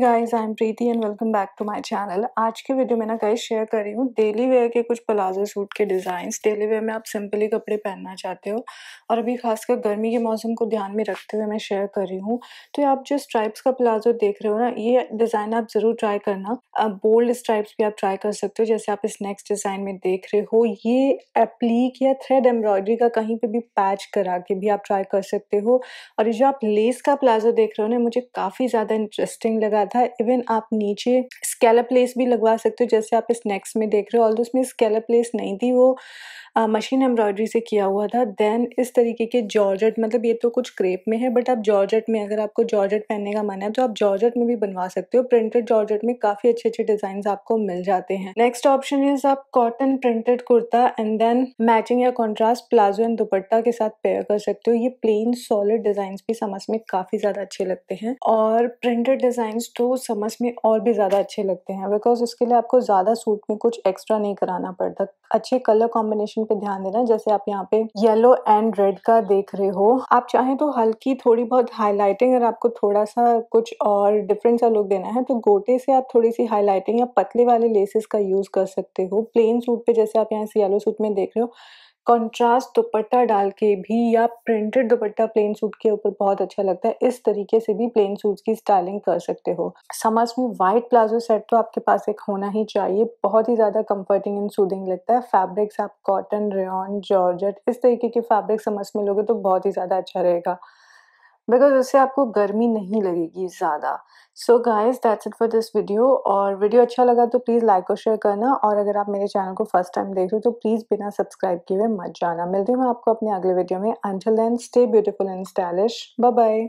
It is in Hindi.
Guys I am Preeti and welcome back to my channel आज के वीडियो में ना गाइस शेयर कर रही हूँ डेली वेयर के कुछ प्लाजो सूट के डिज़ाइंस डेली वेयर में आप सिंपली कपड़े पहनना चाहते हो और अभी खासकर गर्मी के मौसम को ध्यान में रखते हुए मैं शेयर कर रही हूँ। तो आप जो स्ट्राइप्स का प्लाजो देख रहे हो ना, ये डिज़ाइन आप ज़रूर ट्राई करना। बोल्ड स्ट्राइप्स भी आप ट्राई कर सकते हो, जैसे आप इस नेक्स्ट डिज़ाइन में देख रहे हो। ये एप्लीक या थ्रेड एम्ब्रॉयडरी का कहीं पर भी पैच करा के भी आप ट्राई कर सकते हो। और ये जो आप लेस का प्लाजो देख रहे हो ना, मुझे काफ़ी ज़्यादा इंटरेस्टिंग लगा। था इवन आप नीचे स्केलप लेस भी लगवा सकते हो, जैसे आप इस नेक्स्ट में देख रहे हो ऑल उसमें स्केलप लेस नहीं थी, वो मशीन एम्ब्रॉयडरी से किया हुआ था। देन इस तरीके के जॉर्जेट मतलब ये तो कुछ क्रेप में है बट आप जॉर्जेट में अगर आपको जॉर्जेट पहनने का मन है तो आप जॉर्जेट में भी बनवा सकते हो। प्रिंटेड जॉर्जेट में काफ़ी अच्छे अच्छे डिज़ाइन आपको मिल जाते हैं। नेक्स्ट ऑप्शन इज़ आप cotton printed kurta and then matching या कॉन्ट्रास्ट प्लाजो एंड दुपट्टा के साथ पेयर कर सकते हो। ये प्लेन सॉलिड डिज़ाइन भी समझ में काफ़ी ज़्यादा अच्छे लगते हैं। और प्रिंटेड डिज़ाइन तो समझ में और भी ज़्यादा अच्छे लगते हैं बिकॉज़ उसके लिए आपको ज़्यादा सूट में कुछ एक्स्ट्रा नहीं कराना पड़ता। अच्छे कलर कॉम्बिनेशन पे ध्यान देना। जैसे आप यहाँ पे येलो एंड रेड का देख रहे हो। आप चाहें तो हल्की थोड़ी बहुत हाईलाइटिंग अगर आपको थोड़ा सा कुछ और डिफरेंट सा लुक देना है तो गोटे से आप थोड़ी सी हाईलाइटिंग या पतले वाले लेसेस का यूज़ कर सकते हो। प्लेन सूट पे जैसे आप यहाँ से येलो सूट में देख रहे हो कॉन्ट्रास्ट दुपट्टा डाल के भी या प्रिंटेड दुपट्टा प्लेन सूट के ऊपर बहुत अच्छा लगता है। इस तरीके से भी प्लेन सूट की स्टाइलिंग कर सकते हो। समझ में व्हाइट प्लाजो सेट तो आपके पास एक होना ही चाहिए। बहुत ही ज़्यादा कंफर्टिंग एंड सूदिंग लगता है। फैब्रिक्स आप कॉटन रेन जॉर्जेट इस तरीके के फैब्रिक समझ में लोगे तो बहुत ही ज़्यादा अच्छा रहेगा। बिकॉज़ उससे आपको गर्मी नहीं लगेगी ज़्यादा। So guys that's it for this video और वीडियो अच्छा लगा तो प्लीज़ लाइक और शेयर करना और अगर आप मेरे चैनल को फ़र्स्ट टाइम देख रहे हो तो प्लीज़ बिना सब्सक्राइब किए हुए मत जाना। मिलती हूँ मैं आपको अपने अगले वीडियो में। Until then stay beautiful and stylish bye bye